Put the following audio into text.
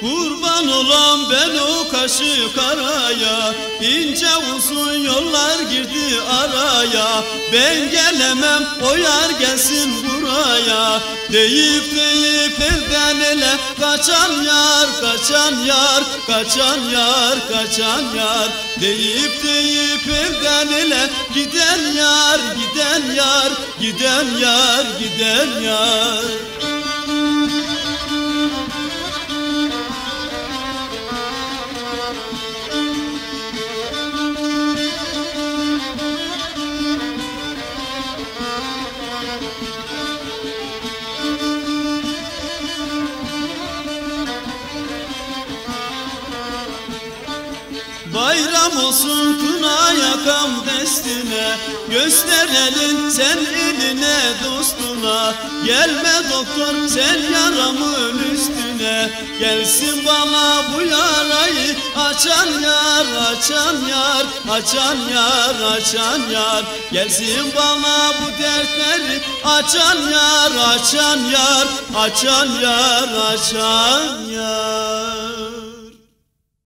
Kurban olan ben o kaşı karaya ince uzun yollar girdi araya. Ben gelemem o yar gelsin buraya. Deyip deyip elden ele Kaçan yar, kaçan yar Kaçan yar, kaçan yar. Deyip deyip elden ele Giden yar, giden yar Giden yar, giden yar Bayram olsun kına yakam destine. Gösterelim sen eline dostuna. Gelme doktor sen yaramın üstüne. Gelsin bana bu yarayı Açan yar, açan yar Açan yar, açan yar. Gelsin bana bu dertleri Açan yar, açan yar Açan yar, açan yar